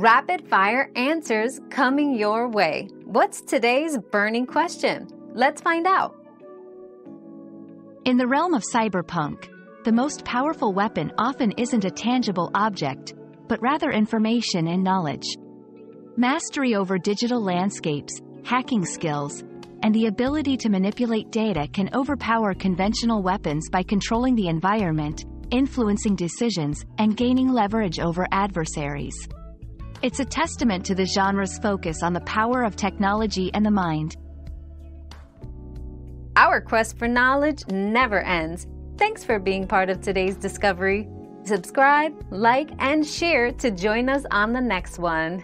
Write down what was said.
Rapid fire answers coming your way. What's today's burning question? Let's find out. In the realm of cyberpunk, the most powerful weapon often isn't a tangible object, but rather information and knowledge. Mastery over digital landscapes, hacking skills, and the ability to manipulate data can overpower conventional weapons by controlling the environment, influencing decisions, and gaining leverage over adversaries. It's a testament to the genre's focus on the power of technology and the mind. Our quest for knowledge never ends. Thanks for being part of today's discovery. Subscribe, like, and share to join us on the next one.